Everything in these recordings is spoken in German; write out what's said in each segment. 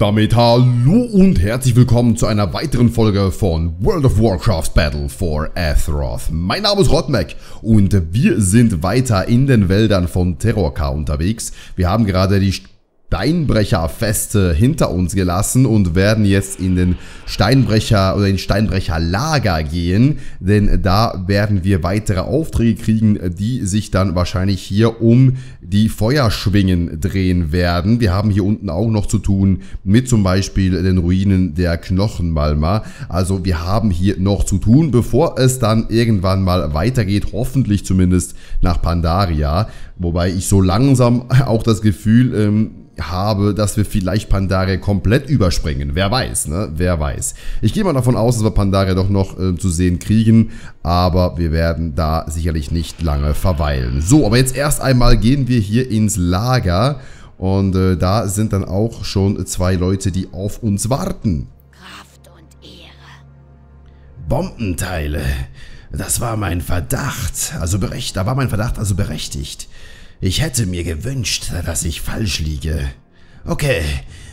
damit hallo und herzlich willkommen zu einer weiteren Folge von World of Warcraft Battle for Azeroth. Mein Name ist Rotmec und wir sind weiter in den Wäldern von Terrorkar unterwegs. Wir haben gerade die Steinbrecherfeste hinter uns gelassen und werden jetzt in den Steinbrecher oder in Steinbrecherlager gehen, denn da werden wir weitere Aufträge kriegen, die sich dann wahrscheinlich hier um die Feuerschwingen drehen werden. Wir haben hier unten auch noch zu tun mit zum Beispiel den Ruinen der Knochenmalmer. Also wir haben hier noch zu tun, bevor es dann irgendwann mal weitergeht, hoffentlich zumindest nach Pandaria. Wobei ich so langsam auch das Gefühl ähm, habe, dass wir vielleicht Pandaria komplett überspringen. Wer weiß, ne? Wer weiß. Ich gehe mal davon aus, dass wir Pandaria doch noch äh, zu sehen kriegen, aber wir werden da sicherlich nicht lange verweilen. So, aber jetzt erst einmal gehen wir hier ins Lager und äh, da sind dann auch schon zwei Leute, die auf uns warten. Kraft und Ehre. Bombenteile. Das war mein Verdacht. Also berechtigt, da war mein Verdacht also berechtigt. Ich hätte mir gewünscht, dass ich falsch liege. Okay,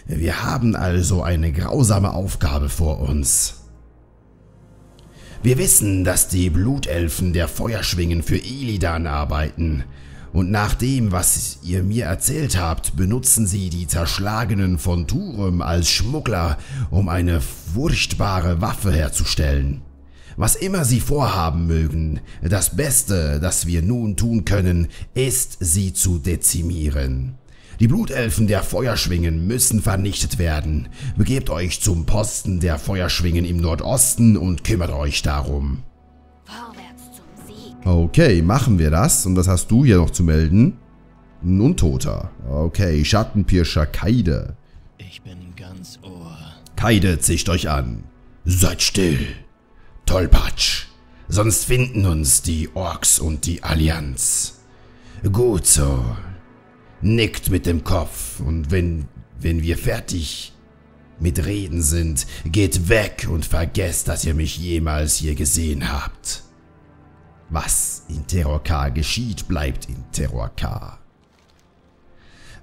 wir haben also eine grausame Aufgabe vor uns. Wir wissen, dass die Blutelfen der Feuerschwingen für Illidan arbeiten. Und nach dem, was ihr mir erzählt habt, benutzen sie die Zerschlagenen von Turem als Schmuggler, um eine furchtbare Waffe herzustellen. Was immer sie vorhaben mögen, das Beste, das wir nun tun können, ist, sie zu dezimieren. Die Blutelfen der Feuerschwingen müssen vernichtet werden. Begebt euch zum Posten der Feuerschwingen im Nordosten und kümmert euch darum. Vorwärts zum Sieg. Okay, machen wir das. Und was hast du hier noch zu melden? Ein Untoter. Okay, Schattenpirscher Kaide. Ich bin ganz Ohr. Kaide zischt euch an. Seid still. Tollpatsch. Sonst finden uns die Orks und die Allianz. Gut so. Nickt mit dem Kopf und wenn, wenn wir fertig mit Reden sind, geht weg und vergesst, dass ihr mich jemals hier gesehen habt. Was in Terrorkar geschieht, bleibt in Terrorkar.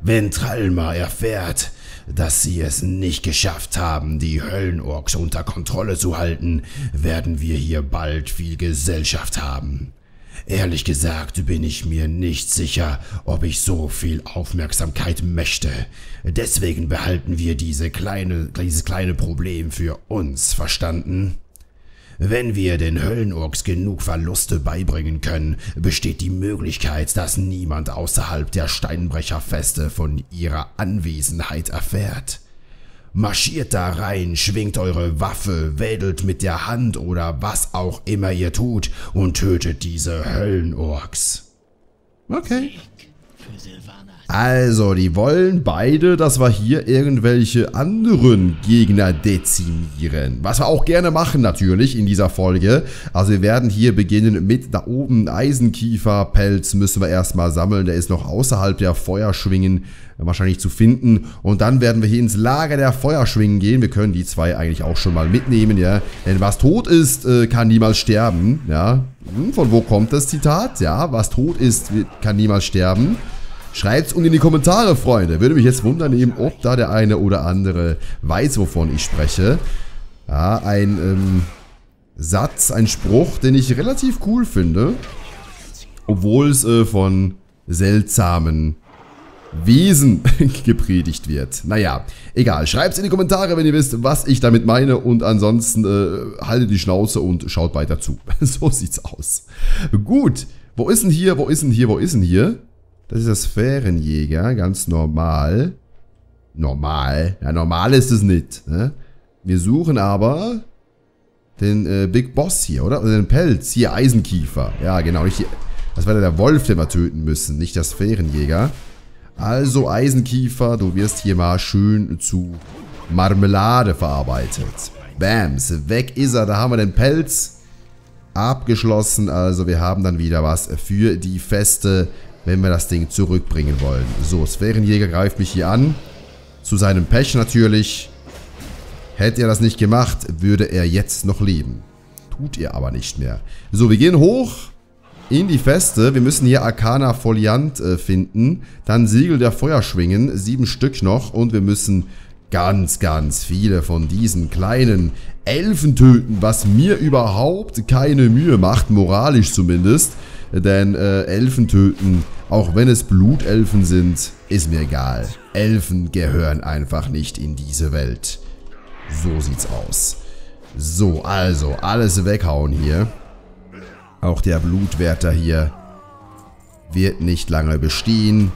Wenn Tralma erfährt, dass sie es nicht geschafft haben, die Höllenorks unter Kontrolle zu halten, werden wir hier bald viel Gesellschaft haben. Ehrlich gesagt bin ich mir nicht sicher, ob ich so viel Aufmerksamkeit möchte. Deswegen behalten wir diese kleine, dieses kleine Problem für uns, verstanden? Wenn wir den Höllenorks genug Verluste beibringen können, besteht die Möglichkeit, dass niemand außerhalb der Steinbrecherfeste von ihrer Anwesenheit erfährt. Marschiert da rein, schwingt eure Waffe, wedelt mit der Hand oder was auch immer ihr tut und tötet diese Höllenorks. Okay. Für Silvanas. Also, die wollen beide, dass wir hier irgendwelche anderen Gegner dezimieren. Was wir auch gerne machen natürlich in dieser Folge. Also wir werden hier beginnen mit da oben Eisenkieferpelz müssen wir erstmal sammeln. Der ist noch außerhalb der Feuerschwingen wahrscheinlich zu finden. Und dann werden wir hier ins Lager der Feuerschwingen gehen. Wir können die zwei eigentlich auch schon mal mitnehmen, ja. Denn was tot ist, äh, kann niemals sterben, ja. Hm, Von wo kommt das Zitat? Ja, was tot ist, kann niemals sterben. Schreibt's unten in die Kommentare, Freunde. Würde mich jetzt wundern, eben, ob da der eine oder andere weiß, wovon ich spreche. Ja, ein ähm, Satz, ein Spruch, den ich relativ cool finde. Obwohl es äh, von seltsamen Wesen gepredigt wird. Naja, egal. Schreibt's in die Kommentare, wenn ihr wisst, was ich damit meine. Und ansonsten äh, haltet die Schnauze und schaut weiter zu. so sieht's aus. Gut. Wo ist denn hier, wo ist denn hier, wo ist denn hier? Das ist der Sphärenjäger, ganz normal. Normal? Ja, normal ist es nicht. Ne? Wir suchen aber den äh, Big Boss hier, oder? Oder den Pelz. Hier, Eisenkiefer. Ja, genau. Nicht. Das war der Wolf, den wir töten müssen, nicht der Sphärenjäger. Also, Eisenkiefer, du wirst hier mal schön zu Marmelade verarbeitet. Bams, weg ist er. Da haben wir den Pelz abgeschlossen. Also, wir haben dann wieder was für die Feste, wenn wir das Ding zurückbringen wollen. So, Sphärenjäger greift mich hier an. Zu seinem Pech natürlich. Hätte er das nicht gemacht, würde er jetzt noch leben. Tut er aber nicht mehr. So, wir gehen hoch in die Feste. Wir müssen hier Arcana Foliant äh, finden. Dann Siegel der Feuerschwingen, sieben Stück noch. Und wir müssen ganz, ganz viele von diesen kleinen Elfen töten, was mir überhaupt keine Mühe macht, moralisch zumindest. Denn äh, Elfen töten, auch wenn es Blutelfen sind, ist mir egal. Elfen gehören einfach nicht in diese Welt. So sieht's aus. So, also, alles weghauen hier. Auch der Blutwärter hier wird nicht lange bestehen.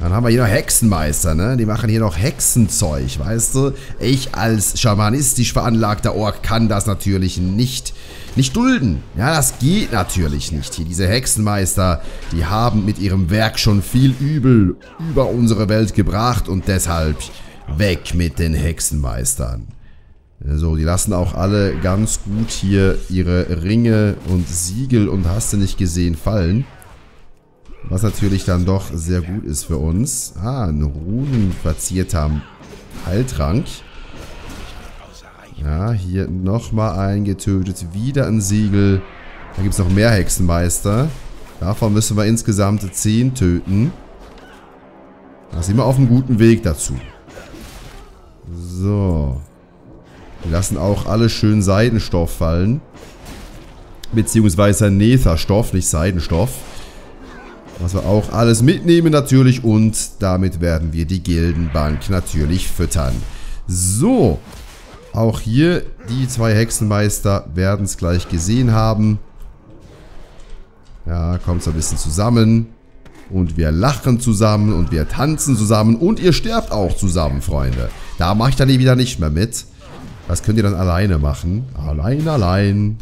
Dann haben wir hier noch Hexenmeister, ne? Die machen hier noch Hexenzeug, weißt du? Ich als schamanistisch veranlagter Ork kann das natürlich nicht, nicht dulden. Ja, das geht natürlich nicht. Hier diese Hexenmeister, die haben mit ihrem Werk schon viel Übel über unsere Welt gebracht und deshalb weg mit den Hexenmeistern. So, die lassen auch alle ganz gut hier ihre Ringe und Siegel und hast du nicht gesehen fallen. Was natürlich dann doch sehr gut ist für uns. Ah, ein runenverzierter Heiltrank. Ja, hier nochmal eingetötet. Wieder ein Siegel. Da gibt es noch mehr Hexenmeister. Davon müssen wir insgesamt 10 töten. Da sind wir auf einem guten Weg dazu. So. Wir lassen auch alle schön Seidenstoff fallen. Beziehungsweise Netherstoff, nicht Seidenstoff. Was wir auch alles mitnehmen natürlich und damit werden wir die Gildenbank natürlich füttern. So, auch hier die zwei Hexenmeister werden es gleich gesehen haben. Ja, kommt so ein bisschen zusammen. Und wir lachen zusammen und wir tanzen zusammen und ihr sterbt auch zusammen, Freunde. Da mache ich dann wieder nicht mehr mit. Das könnt ihr dann alleine machen. Allein, allein.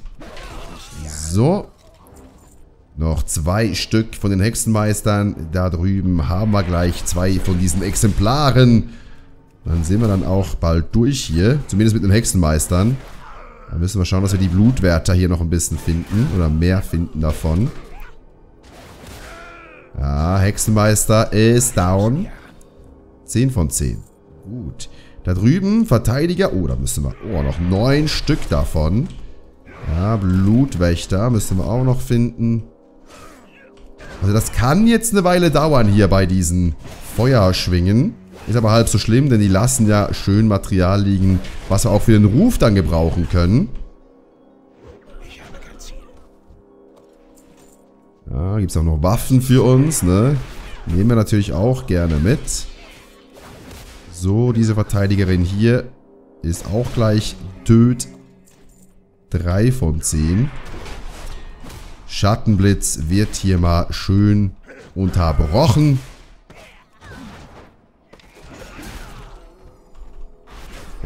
So. Noch zwei Stück von den Hexenmeistern. Da drüben haben wir gleich zwei von diesen Exemplaren. Dann sind wir dann auch bald durch hier. Zumindest mit den Hexenmeistern. Da müssen wir schauen, dass wir die Blutwärter hier noch ein bisschen finden. Oder mehr finden davon. Ja, Hexenmeister ist down. 10 von 10. Gut. Da drüben Verteidiger. Oh, da müssen wir... Oh, noch neun Stück davon. Ja, Blutwächter müssen wir auch noch finden. Also das kann jetzt eine Weile dauern hier bei diesen Feuerschwingen. Ist aber halb so schlimm, denn die lassen ja schön Material liegen, was wir auch für den Ruf dann gebrauchen können. Ja, gibt es auch noch Waffen für uns, ne? Nehmen wir natürlich auch gerne mit. So, diese Verteidigerin hier ist auch gleich töt. 3 von 10. Schattenblitz wird hier mal schön unterbrochen.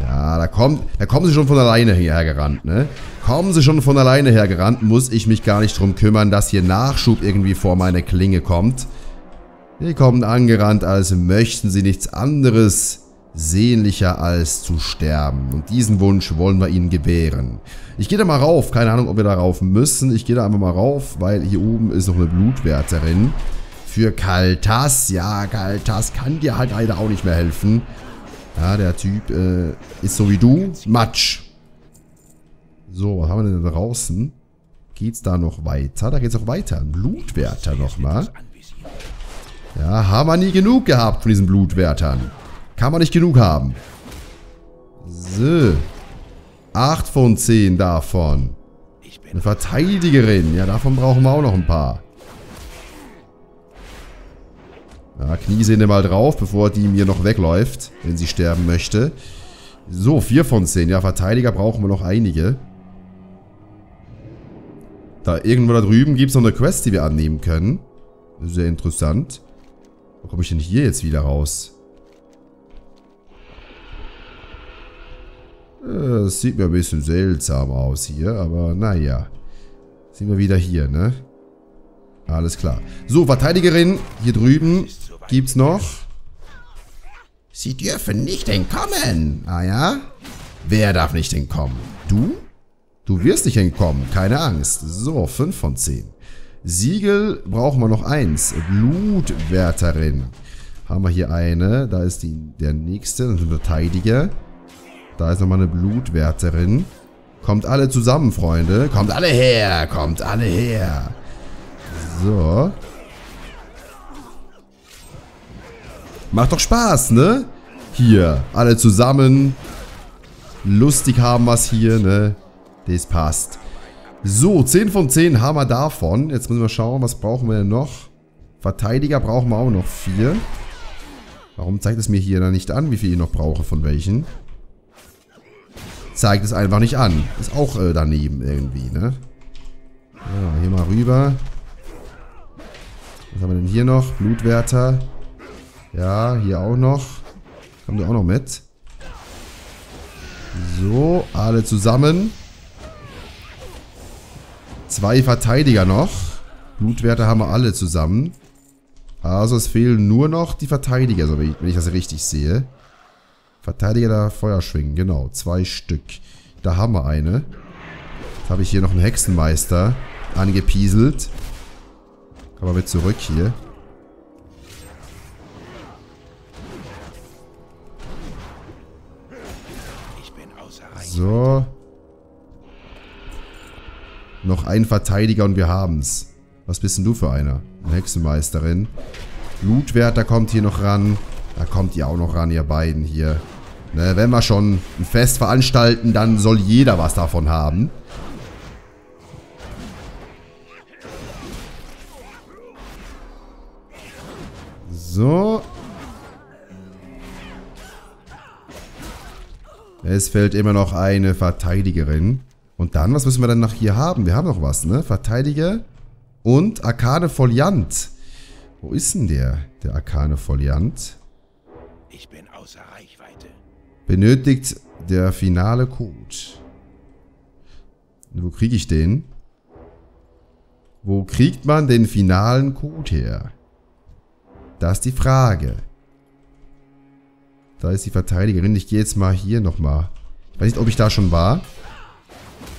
Ja, da kommt, da kommen sie schon von alleine hergerannt, ne? Kommen sie schon von alleine hergerannt, muss ich mich gar nicht drum kümmern, dass hier Nachschub irgendwie vor meine Klinge kommt. Die kommen angerannt, als möchten sie nichts anderes sehnlicher als zu sterben. Und diesen Wunsch wollen wir ihnen gewähren. Ich gehe da mal rauf. Keine Ahnung, ob wir da rauf müssen. Ich gehe da einfach mal rauf, weil hier oben ist noch eine Blutwärterin. Für Kaltas. Ja, Kaltas kann dir halt leider auch nicht mehr helfen. Ja, der Typ äh, ist so wie du. Matsch. So, was haben wir denn da draußen? Geht's da noch weiter? Da geht's auch weiter. Blutwärter nochmal. Ja, haben wir nie genug gehabt von diesen Blutwärtern. Kann man nicht genug haben. So. 8 von 10 davon. Eine Verteidigerin. Ja, davon brauchen wir auch noch ein paar. Ja, Kniesehne mal drauf, bevor die mir noch wegläuft, wenn sie sterben möchte. So, 4 von 10. Ja, Verteidiger brauchen wir noch einige. Da irgendwo da drüben gibt es noch eine Quest, die wir annehmen können. Sehr interessant. Wo komme ich denn hier jetzt wieder raus? Das sieht mir ein bisschen seltsam aus hier, aber naja. Sind wir wieder hier, ne? Alles klar. So, Verteidigerin, hier drüben gibt's noch. Sie dürfen nicht entkommen. Ah ja? Wer darf nicht entkommen? Du? Du wirst nicht entkommen, keine Angst. So, 5 von 10. Siegel brauchen wir noch eins. Blutwärterin. Haben wir hier eine. Da ist die, der nächste, das ist ein Verteidiger. Da ist nochmal eine Blutwärterin. Kommt alle zusammen, Freunde. Kommt alle her. Kommt alle her. So. Macht doch Spaß, ne? Hier, alle zusammen. Lustig haben wir es hier, ne? Das passt. So, 10 von 10 haben wir davon. Jetzt müssen wir schauen, was brauchen wir denn noch? Verteidiger brauchen wir auch noch 4. Warum zeigt es mir hier dann nicht an, wie viel ich noch brauche von welchen? Zeigt es einfach nicht an. Ist auch äh, daneben irgendwie, ne? Ja, hier mal rüber. Was haben wir denn hier noch? Blutwärter. Ja, hier auch noch. Kommt ihr auch noch mit? So, alle zusammen. Zwei Verteidiger noch. Blutwerte haben wir alle zusammen. Also es fehlen nur noch die Verteidiger, wenn ich das richtig sehe. Verteidiger der Feuerschwingen, genau. Zwei Stück. Da haben wir eine. Jetzt habe ich hier noch einen Hexenmeister angepieselt. Mal mit zurück hier. So. Noch ein Verteidiger und wir haben's. Was bist denn du für einer? Eine Hexenmeisterin. Blutwärter kommt hier noch ran. Da kommt ihr auch noch ran, ihr beiden hier. Ne, wenn wir schon ein Fest veranstalten, dann soll jeder was davon haben. So. Es fällt immer noch eine Verteidigerin. Und dann, was müssen wir denn noch hier haben? Wir haben noch was, ne? Verteidiger und Arkane Foliant. Wo ist denn der, der Arkane Foliant? Ich bin. Benötigt der finale Code. Wo kriege ich den? Wo kriegt man den finalen Code her? Das ist die Frage. Da ist die Verteidigerin. Ich gehe jetzt mal hier nochmal. Ich weiß nicht, ob ich da schon war.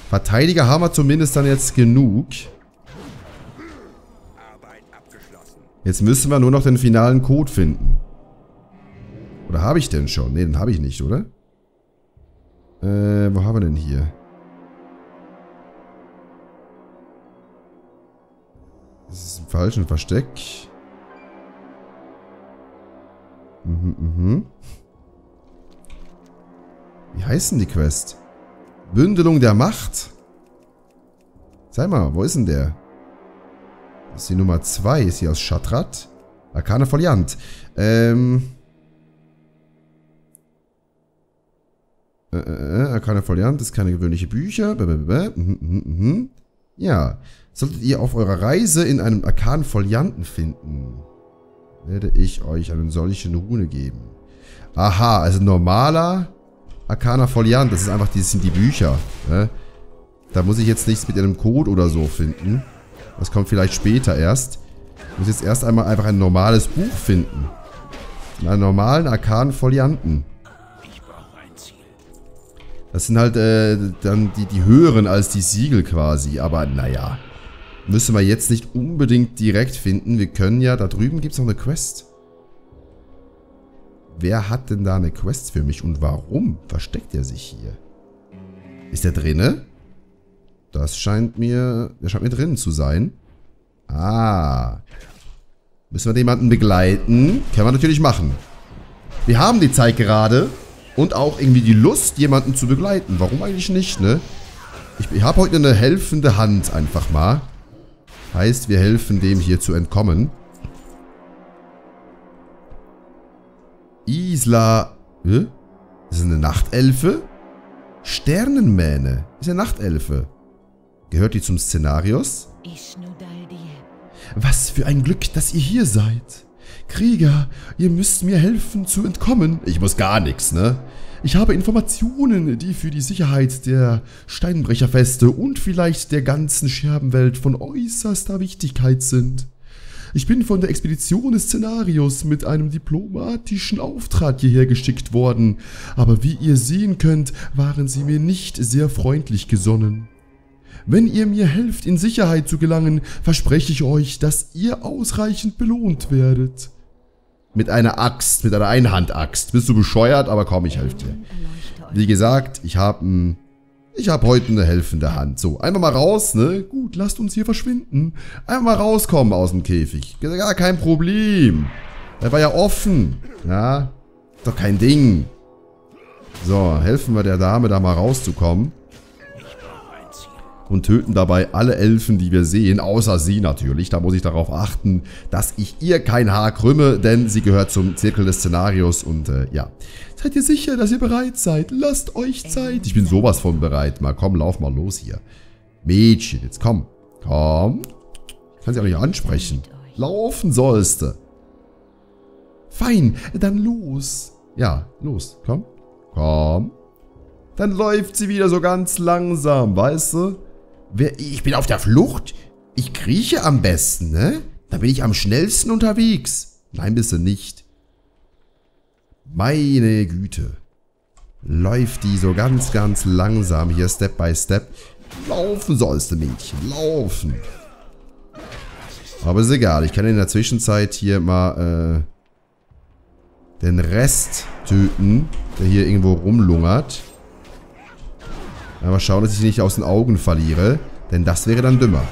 Verteidiger haben wir zumindest dann jetzt genug. Jetzt müssen wir nur noch den finalen Code finden. Oder habe ich den schon? Ne, den habe ich nicht, oder? Äh, wo haben wir denn hier? Das ist im falschen Versteck. Mhm, mhm. Wie heißt denn die Quest? Bündelung der Macht? Sag mal, wo ist denn der? Das ist die Nummer 2. Ist hier aus Shatrat? Arkane Foliant. Ähm. Äh, äh, Arkane Foliant ist keine gewöhnliche Bücher. Mhm, mhm, mhm. Ja. Solltet ihr auf eurer Reise in einem Arkan Folianten finden, werde ich euch einen solchen Rune geben. Aha, also normaler Arcana Foliant, das ist einfach, das sind die Bücher. Ne? Da muss ich jetzt nichts mit einem Code oder so finden. Das kommt vielleicht später erst. Ich muss jetzt erst einmal einfach ein normales Buch finden. Einen normalen Arkanen Folianten. Das sind halt äh, dann die, die höheren als die Siegel quasi. Aber naja. Müssen wir jetzt nicht unbedingt direkt finden. Wir können ja, da drüben gibt es noch eine Quest. Wer hat denn da eine Quest für mich und warum versteckt er sich hier? Ist der drinne? Das scheint mir, der scheint mir drinnen zu sein. Ah. Müssen wir jemanden begleiten? Können wir natürlich machen. Wir haben die Zeit gerade und auch irgendwie die Lust, jemanden zu begleiten. Warum eigentlich nicht, ne? Ich, ich habe heute eine helfende Hand einfach mal. Heißt, wir helfen dem hier zu entkommen. Isla... Hä? Ist das eine Nachtelfe? Sternenmähne. Ist ja Nachtelfe. Gehört die zum Szenarios? Was für ein Glück, dass ihr hier seid. Krieger, ihr müsst mir helfen zu entkommen. Ich muss gar nichts, ne? Ich habe Informationen, die für die Sicherheit der Steinbrecherfeste und vielleicht der ganzen Scherbenwelt von äußerster Wichtigkeit sind. Ich bin von der Expedition des Szenarios mit einem diplomatischen Auftrag hierher geschickt worden, aber wie ihr sehen könnt, waren sie mir nicht sehr freundlich gesonnen. Wenn ihr mir helft, in Sicherheit zu gelangen, verspreche ich euch, dass ihr ausreichend belohnt werdet. Mit einer Axt, mit einer Einhandaxt. Bist du bescheuert, aber komm, ich helfe dir. Wie gesagt, ich habe ich habe heute eine helfende Hand. So, einfach mal raus, ne? Gut, lasst uns hier verschwinden. Einfach mal rauskommen aus dem Käfig. Gar kein Problem. Der war ja offen. Ja. Doch kein Ding. So, helfen wir der Dame da mal rauszukommen. Und töten dabei alle Elfen, die wir sehen, außer sie natürlich. Da muss ich darauf achten, dass ich ihr kein Haar krümme, denn sie gehört zum Zirkel des Szenarios und äh, ja. Seid ihr sicher, dass ihr bereit seid? Lasst euch Zeit. Ich bin sowas von bereit. Mal komm, lauf mal los hier. Mädchen, jetzt komm. Komm. Ich kann sie auch nicht ansprechen. Laufen sollst du. Fein, dann los. Ja, los, komm. Komm. Dann läuft sie wieder so ganz langsam, weißt du? Ich bin auf der Flucht. Ich krieche am besten, ne? Da bin ich am schnellsten unterwegs. Nein, bist du nicht. Meine Güte. Läuft die so ganz, ganz langsam hier Step by Step. Laufen sollst du, Mädchen. Laufen. Aber ist egal. Ich kann in der Zwischenzeit hier mal äh, den Rest töten, der hier irgendwo rumlungert. Aber schauen, dass ich ihn nicht aus den Augen verliere. Denn das wäre dann dümmer.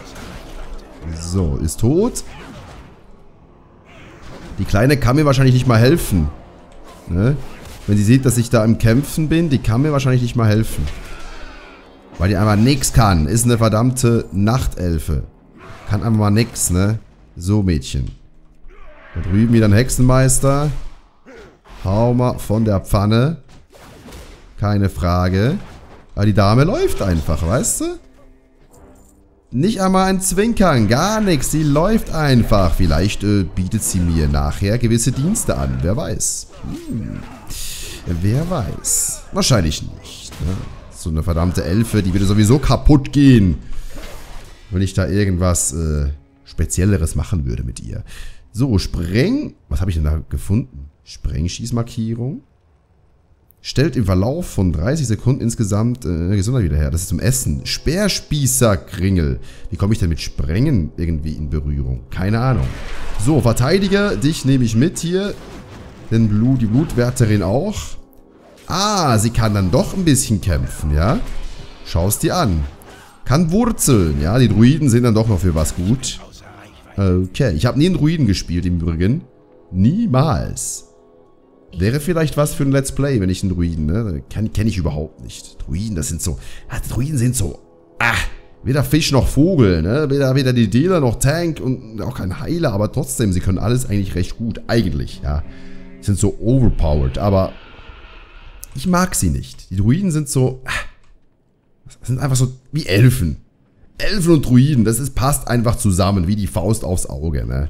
So, ist tot. Die Kleine kann mir wahrscheinlich nicht mal helfen. Ne? Wenn sie sieht, dass ich da im Kämpfen bin, die kann mir wahrscheinlich nicht mal helfen. Weil die einfach nix kann. Ist eine verdammte Nachtelfe. Kann einfach mal nix, ne? So, Mädchen. Da drüben wieder ein Hexenmeister. Hau mal von der Pfanne. Keine Frage. Aber die Dame läuft einfach, weißt du? Nicht einmal ein Zwinkern, gar nichts. Sie läuft einfach. Vielleicht äh, bietet sie mir nachher gewisse Dienste an. Wer weiß. Hm. Wer weiß. Wahrscheinlich nicht. Ne? So eine verdammte Elfe, die würde sowieso kaputt gehen. Wenn ich da irgendwas äh, Spezielleres machen würde mit ihr. So, Spreng... Was habe ich denn da gefunden? Sprengschießmarkierung. Stellt im Verlauf von 30 Sekunden insgesamt äh, Gesundheit wieder her. Das ist zum Essen. Speerspießerkringel. Wie komme ich denn mit Sprengen irgendwie in Berührung? Keine Ahnung. So, Verteidiger, dich nehme ich mit hier. Den Blut, die Blutwärterin auch. Ah, sie kann dann doch ein bisschen kämpfen, ja? Schau es dir an. Kann wurzeln, ja? Die Druiden sind dann doch noch für was gut. Okay, ich habe nie einen Druiden gespielt im Übrigen. Niemals. Wäre vielleicht was für ein Let's Play, wenn ich einen Druiden, ne? Kenne kenn ich überhaupt nicht. Druiden, das sind so... Ja, Druiden sind so... Ah, weder Fisch noch Vogel, ne? Weder, weder die Dealer noch Tank und auch kein Heiler, aber trotzdem, sie können alles eigentlich recht gut. Eigentlich, ja. Sind so overpowered, aber... Ich mag sie nicht. Die Druiden sind so... Ah, sind einfach so wie Elfen. Elfen und Druiden, das ist, passt einfach zusammen, wie die Faust aufs Auge, ne?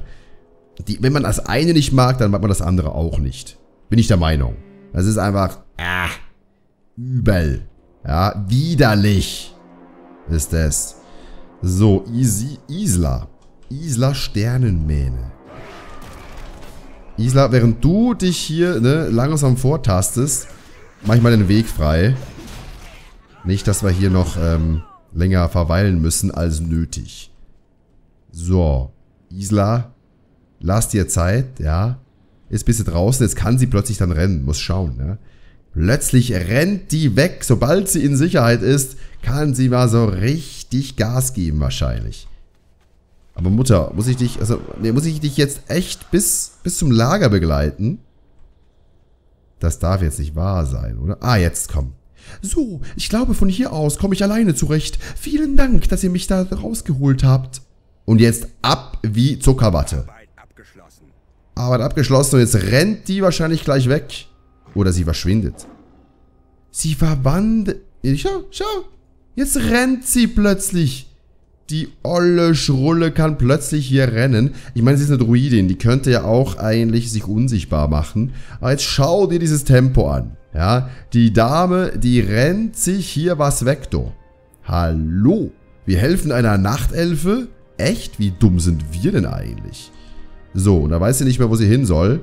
Die, wenn man das eine nicht mag, dann mag man das andere auch nicht. Bin ich der Meinung. Das ist einfach, ah, übel. Ja, widerlich ist das. So, Easy, Isla. Isla Sternenmähne. Isla, während du dich hier ne, langsam vortastest, mach ich mal den Weg frei. Nicht, dass wir hier noch ähm, länger verweilen müssen als nötig. So, Isla, lass dir Zeit, ja. Ist bis sie draußen, jetzt kann sie plötzlich dann rennen, muss schauen, ja. Plötzlich rennt die weg, sobald sie in Sicherheit ist, kann sie mal so richtig Gas geben wahrscheinlich. Aber Mutter, muss ich dich, also, nee, muss ich dich jetzt echt bis, bis zum Lager begleiten? Das darf jetzt nicht wahr sein, oder? Ah, jetzt komm. So, ich glaube, von hier aus komme ich alleine zurecht. Vielen Dank, dass ihr mich da rausgeholt habt. Und jetzt ab wie Zuckerwatte. Arbeit abgeschlossen und jetzt rennt die wahrscheinlich gleich weg. Oder sie verschwindet. Sie verwandelt... Schau, schau. Jetzt rennt sie plötzlich. Die olle Schrulle kann plötzlich hier rennen. Ich meine, sie ist eine Druidin. Die könnte ja auch eigentlich sich unsichtbar machen. Aber jetzt schau dir dieses Tempo an. Ja, die Dame, die rennt sich hier was weg, do. Hallo. Wir helfen einer Nachtelfe? Echt? Wie dumm sind wir denn eigentlich? So, da weiß sie nicht mehr, wo sie hin soll.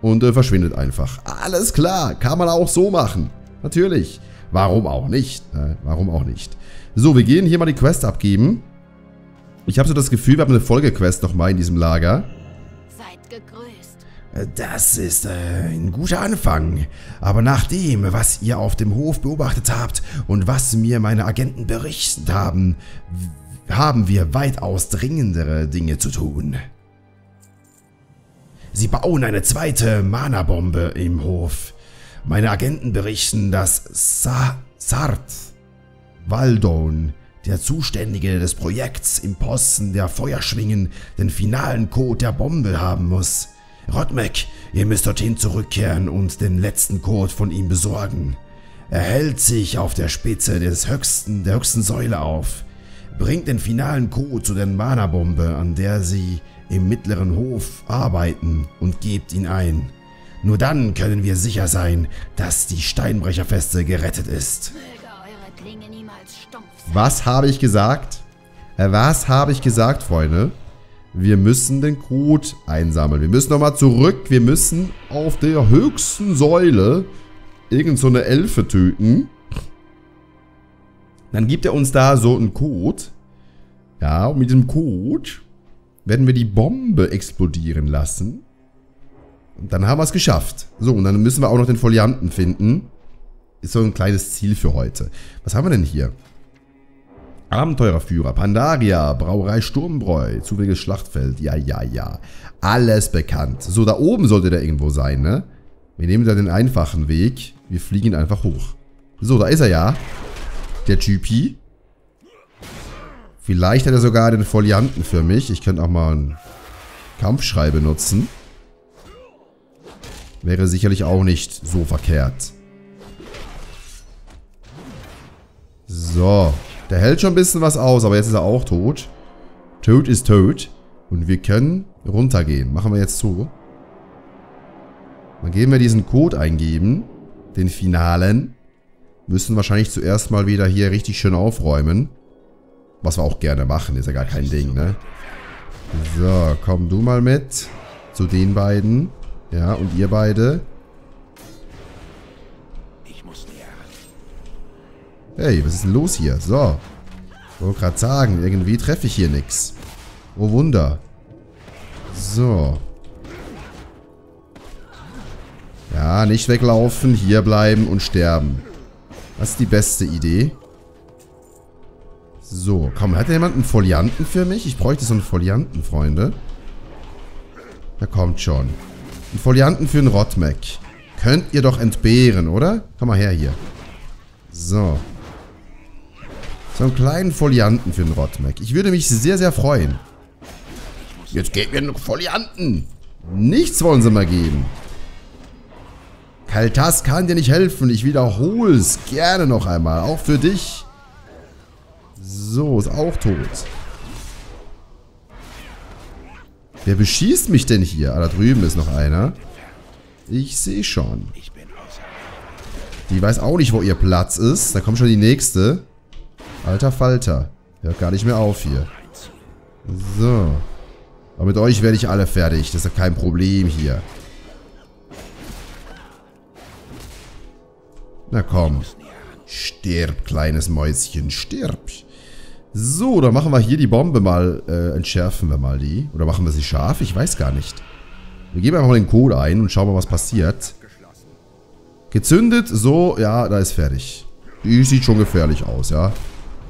Und äh, verschwindet einfach. Alles klar, kann man auch so machen. Natürlich. Warum auch nicht? Äh, warum auch nicht? So, wir gehen hier mal die Quest abgeben. Ich habe so das Gefühl, wir haben eine Folgequest nochmal in diesem Lager. Seid gegrüßt. Äh, das ist äh, ein guter Anfang. Aber nach dem, was ihr auf dem Hof beobachtet habt und was mir meine Agenten berichtet haben, haben wir weitaus dringendere Dinge zu tun. Sie bauen eine zweite Mana-Bombe im Hof. Meine Agenten berichten, dass Sa Sart Waldon, der Zuständige des Projekts im Posten der Feuerschwingen, den finalen Code der Bombe haben muss. Rodmek, ihr müsst dorthin zurückkehren und den letzten Code von ihm besorgen. Er hält sich auf der Spitze des höchsten, der höchsten Säule auf. Bringt den finalen Code zu der Mana-Bombe, an der sie im mittleren Hof arbeiten, und gebt ihn ein. Nur dann können wir sicher sein, dass die Steinbrecherfeste gerettet ist. Was habe ich gesagt? Äh, Was habe ich gesagt, Freunde? Wir müssen den Code einsammeln. Wir müssen nochmal zurück. Wir müssen auf der höchsten Säule irgend so eine Elfe töten. Dann gibt er uns da so einen Code. Ja, und mit dem Code werden wir die Bombe explodieren lassen. Und dann haben wir es geschafft. So, und dann müssen wir auch noch den Folianten finden. Ist so ein kleines Ziel für heute. Was haben wir denn hier? Abenteurerführer, Pandaria, Brauerei Sturmbräu, zufälliges Schlachtfeld, ja, ja, ja. Alles bekannt. So, da oben sollte der irgendwo sein, ne? Wir nehmen da den einfachen Weg. Wir fliegen einfach hoch. So, da ist er ja. Der Typi. Vielleicht hat er sogar den Folianten für mich. Ich könnte auch mal einen Kampfschrei benutzen. Wäre sicherlich auch nicht so verkehrt. So. Der hält schon ein bisschen was aus, aber jetzt ist er auch tot. Tot ist tot. Und wir können runtergehen. Machen wir jetzt so. Dann gehen wir diesen Code eingeben. Den finalen. Müssen wahrscheinlich zuerst mal wieder hier richtig schön aufräumen. Was wir auch gerne machen, ist ja gar kein Ding, ne? So, komm du mal mit. Zu den beiden. Ja, und ihr beide. Hey, was ist denn los hier? So. Ich wollte gerade sagen, irgendwie treffe ich hier nichts. Oh Wunder. So. Ja, nicht weglaufen, hier bleiben und sterben. Das ist die beste Idee. So, komm, hat jemand einen Folianten für mich? Ich bräuchte so einen Folianten, Freunde. Da kommt schon. Einen Folianten für einen Rotmec. Könnt ihr doch entbehren, oder? Komm mal her hier. So. So einen kleinen Folianten für den Rotmec. Ich würde mich sehr, sehr freuen. Jetzt gebt mir einen Folianten. Nichts wollen sie mal geben. Kaltas kann dir nicht helfen. Ich wiederhole es gerne noch einmal. Auch für dich. So, ist auch tot. Wer beschießt mich denn hier? Ah, da drüben ist noch einer. Ich sehe schon. Die weiß auch nicht, wo ihr Platz ist. Da kommt schon die nächste. Alter Falter. Hört gar nicht mehr auf hier. So. Aber mit euch werde ich alle fertig. Das ist ja kein Problem hier. Na komm. Stirb, kleines Mäuschen, stirb. So, dann machen wir hier die Bombe mal, äh, entschärfen wir mal die. Oder machen wir sie scharf? Ich weiß gar nicht. Wir geben einfach mal den Code ein und schauen mal, was passiert. Gezündet, so, ja, da ist fertig. Die sieht schon gefährlich aus, ja.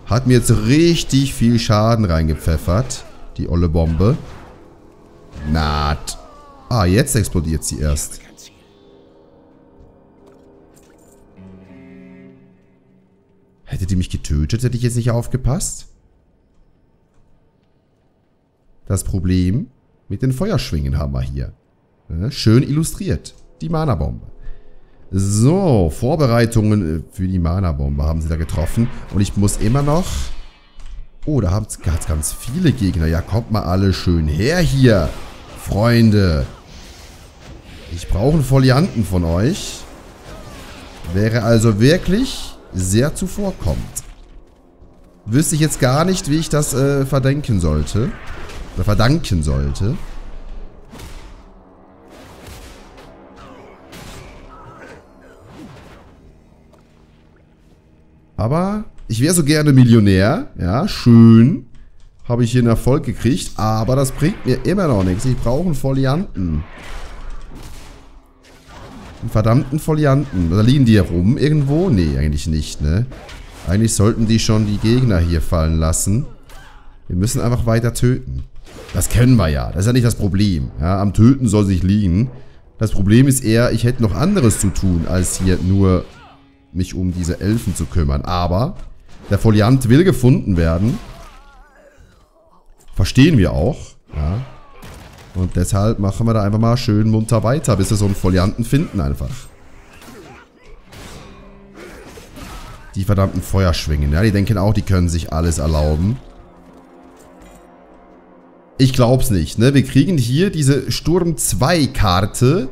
Hat mir jetzt richtig viel Schaden reingepfeffert. Die olle Bombe. Naht. Ah, jetzt explodiert sie erst. Hätte die mich getötet, hätte ich jetzt nicht aufgepasst? Das Problem mit den Feuerschwingen haben wir hier. Ja, schön illustriert. Die Mana-Bombe. So, Vorbereitungen äh, für die Mana-Bombe haben sie da getroffen. Und ich muss immer noch... Oh, da hat es ganz viele Gegner. Ja, kommt mal alle schön her hier, Freunde. Ich brauche einen Folianten von euch. Wäre also wirklich sehr zuvorkommt. Wüsste ich jetzt gar nicht, wie ich das äh, verdenken sollte. Oder verdanken sollte. Aber ich wäre so gerne Millionär. Ja, schön. Habe ich hier einen Erfolg gekriegt. Aber das bringt mir immer noch nichts. Ich brauche einen Folianten. Einen verdammten Folianten. Oder liegen die hier rum irgendwo? Nee, eigentlich nicht, ne? Eigentlich sollten die schon die Gegner hier fallen lassen. Wir müssen einfach weiter töten. Das können wir ja. Das ist ja nicht das Problem. Ja, am Töten soll sich liegen. Das Problem ist eher, ich hätte noch anderes zu tun, als hier nur mich um diese Elfen zu kümmern. Aber der Foliant will gefunden werden. Verstehen wir auch. Ja. Und deshalb machen wir da einfach mal schön munter weiter, bis wir so einen Folianten finden einfach. Die verdammten Feuerschwingen, ja, die denken auch, die können sich alles erlauben. Ich glaub's nicht, ne? Wir kriegen hier diese Sturm 2 Karte.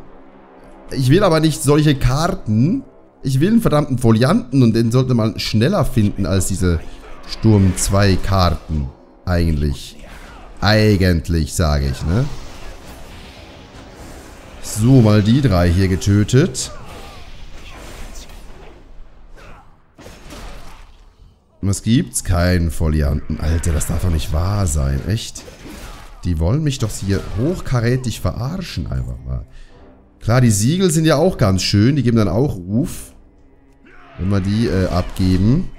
Ich will aber nicht solche Karten. Ich will einen verdammten Folianten und den sollte man schneller finden als diese Sturm 2 Karten. Eigentlich. Eigentlich, sage ich, ne? So, mal die drei hier getötet. Was gibt's? Keinen Folianten. Alter, das darf doch nicht wahr sein. Echt? Die wollen mich doch hier hochkarätig verarschen einfach mal. Klar, die Siegel sind ja auch ganz schön. Die geben dann auch Ruf. Wenn wir die äh, abgeben.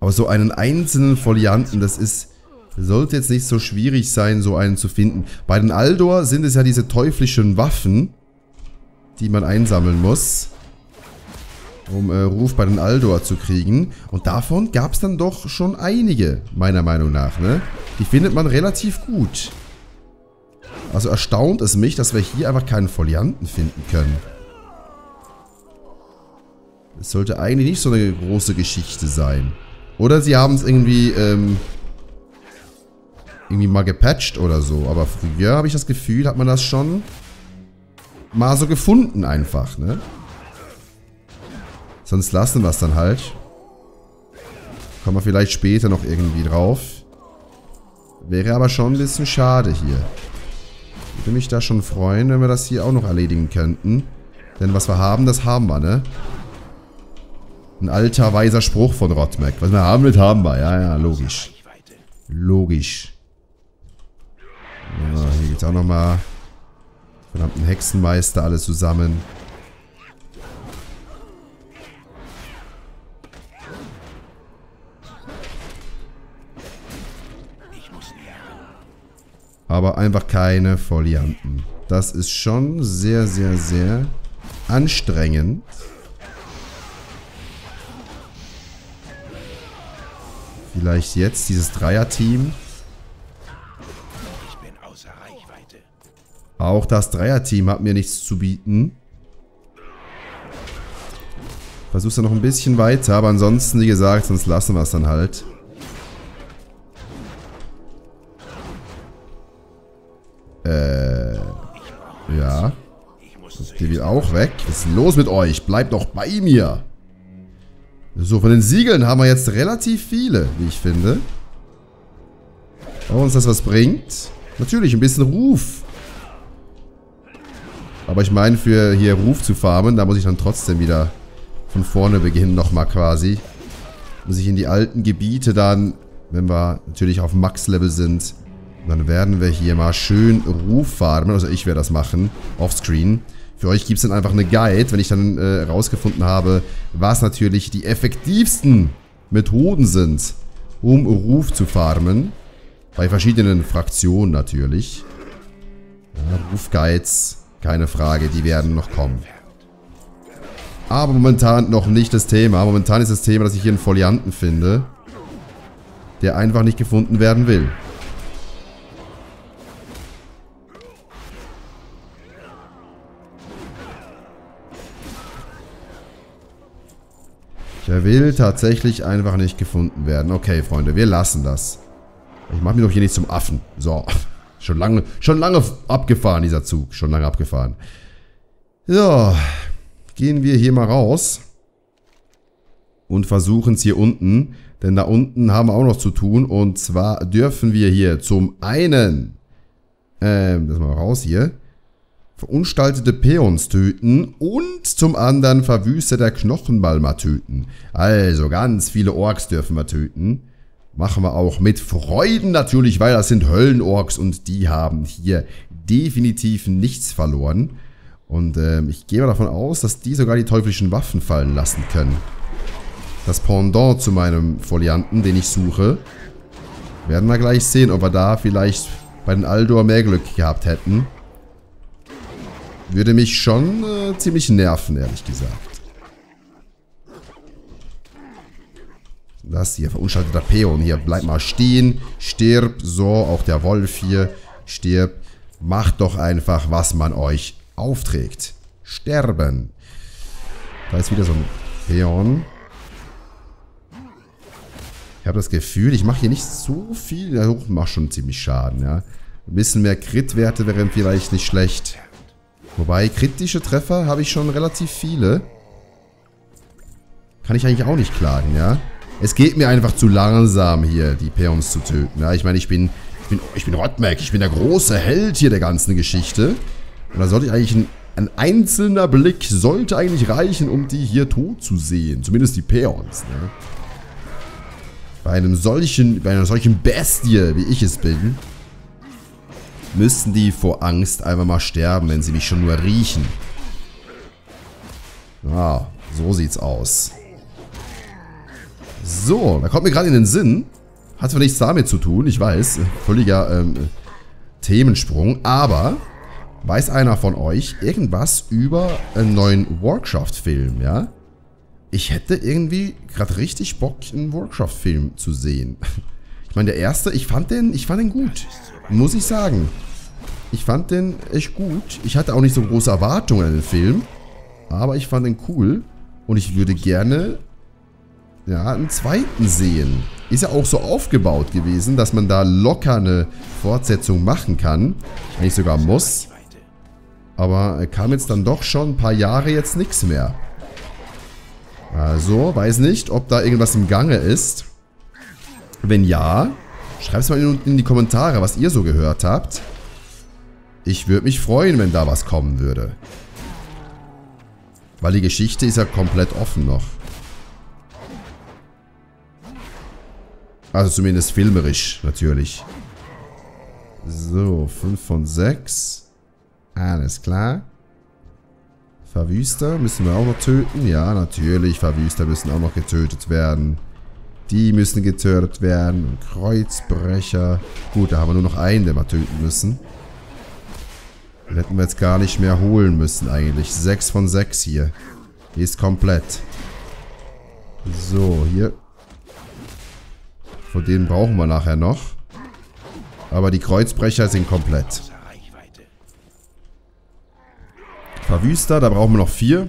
Aber so einen einzelnen Folianten, das ist... Sollte jetzt nicht so schwierig sein, so einen zu finden. Bei den Aldor sind es ja diese teuflischen Waffen, die man einsammeln muss um äh, Ruf bei den Aldor zu kriegen. Und davon gab es dann doch schon einige, meiner Meinung nach. Ne? Die findet man relativ gut. Also erstaunt es mich, dass wir hier einfach keinen Folianten finden können. Das sollte eigentlich nicht so eine große Geschichte sein. Oder sie haben es irgendwie, ähm, irgendwie mal gepatcht oder so. Aber früher habe ich das Gefühl, hat man das schon mal so gefunden einfach, ne? Sonst lassen wir es dann halt. Kommen wir vielleicht später noch irgendwie drauf. Wäre aber schon ein bisschen schade hier. Würde mich da schon freuen, wenn wir das hier auch noch erledigen könnten. Denn was wir haben, das haben wir, ne? Ein alter, weiser Spruch von Rotmek. Was wir haben, das haben wir. Ja, ja, logisch. Logisch. Ja, hier geht's auch nochmal. Verdammten Hexenmeister, alles zusammen. Aber einfach keine Folianten. Das ist schon sehr, sehr, sehr anstrengend. Vielleicht jetzt dieses Dreierteam. Auch das Dreierteam hat mir nichts zu bieten. Versuch's dann noch ein bisschen weiter, aber ansonsten, wie gesagt, sonst lassen wir es dann halt. Äh, ja. Die will auch weg. Was ist los mit euch? Bleibt doch bei mir. So, von den Siegeln haben wir jetzt relativ viele, wie ich finde. Ob uns das was bringt? Natürlich, ein bisschen Ruf. Aber ich meine, für hier Ruf zu farmen, da muss ich dann trotzdem wieder von vorne beginnen nochmal quasi. Muss ich in die alten Gebiete dann, wenn wir natürlich auf Max-Level sind, dann werden wir hier mal schön Ruf farmen. Also ich werde das machen, offscreen. Für euch gibt es dann einfach eine Guide, wenn ich dann äh, rausgefunden habe, was natürlich die effektivsten Methoden sind, um Ruf zu farmen. Bei verschiedenen Fraktionen natürlich. Ja, Rufguides, keine Frage, die werden noch kommen. Aber momentan noch nicht das Thema. Momentan ist das Thema, dass ich hier einen Folianten finde, der einfach nicht gefunden werden will. Der will tatsächlich einfach nicht gefunden werden. Okay, Freunde, wir lassen das. Ich mache mich doch hier nicht zum Affen. So. Schon lange, schon lange abgefahren, dieser Zug. Schon lange abgefahren. So. Gehen wir hier mal raus. Und versuchen es hier unten. Denn da unten haben wir auch noch zu tun. Und zwar dürfen wir hier zum einen... Ähm, das mal raus hier verunstaltete Peons töten und zum anderen verwüsteter Knochenbalmer töten. Also ganz viele Orks dürfen wir töten. Machen wir auch mit Freuden natürlich, weil das sind Höllenorks und die haben hier definitiv nichts verloren. Und äh, ich gehe mal davon aus, dass die sogar die teuflischen Waffen fallen lassen können. Das Pendant zu meinem Folianten, den ich suche. Werden wir gleich sehen, ob wir da vielleicht bei den Aldor mehr Glück gehabt hätten. Würde mich schon äh, ziemlich nerven, ehrlich gesagt. Das hier, verunstalteter Peon. Hier, bleib mal stehen. Stirb. So, auch der Wolf hier. Stirb. Macht doch einfach, was man euch aufträgt. Sterben. Da ist wieder so ein Peon. Ich habe das Gefühl, ich mache hier nicht so viel. Der Hoch macht schon ziemlich Schaden, ja. Ein bisschen mehr Crit-Werte wären vielleicht nicht schlecht. Wobei, kritische Treffer habe ich schon relativ viele. Kann ich eigentlich auch nicht klagen, ja. Es geht mir einfach zu langsam hier, die Peons zu töten. Ja, ich meine, ich bin, ich bin, ich bin Rotmac, ich bin der große Held hier der ganzen Geschichte. Und da sollte ich eigentlich ein, ein einzelner Blick sollte eigentlich reichen, um die hier tot zu sehen. Zumindest die Peons, ne? Bei einem solchen, bei einer solchen Bestie, wie ich es bin, müssten die vor Angst einfach mal sterben, wenn sie mich schon nur riechen. Ah, so sieht's aus. So, da kommt mir gerade in den Sinn. Hat zwar nichts damit zu tun, ich weiß. Völliger ähm, Themensprung. Aber weiß einer von euch irgendwas über einen neuen Warcraft-Film, ja? Ich hätte irgendwie gerade richtig Bock, einen Warcraft-Film zu sehen. Ich meine, der erste, ich fand den, ich fand den gut. Muss ich sagen. Ich fand den echt gut. Ich hatte auch nicht so große Erwartungen an den Film. Aber ich fand den cool. Und ich würde gerne, ja, einen zweiten sehen. Ist ja auch so aufgebaut gewesen, dass man da locker eine Fortsetzung machen kann. Eigentlich sogar muss. Aber kam jetzt dann doch schon ein paar Jahre jetzt nichts mehr. Also, weiß nicht, ob da irgendwas im Gange ist. Wenn ja, schreibt es mal in die Kommentare, was ihr so gehört habt. Ich würde mich freuen, wenn da was kommen würde. Weil die Geschichte ist ja komplett offen noch. Also zumindest filmerisch, natürlich. So, 5 von 6. Alles klar. Verwüster müssen wir auch noch töten. Ja, natürlich, Verwüster müssen auch noch getötet werden. Die müssen getötet werden. Kreuzbrecher. Gut, da haben wir nur noch einen, den wir töten müssen. Den hätten wir jetzt gar nicht mehr holen müssen eigentlich. 6 von 6 hier. Die ist komplett. So, hier. Von denen brauchen wir nachher noch. Aber die Kreuzbrecher sind komplett. Verwüster, da brauchen wir noch vier.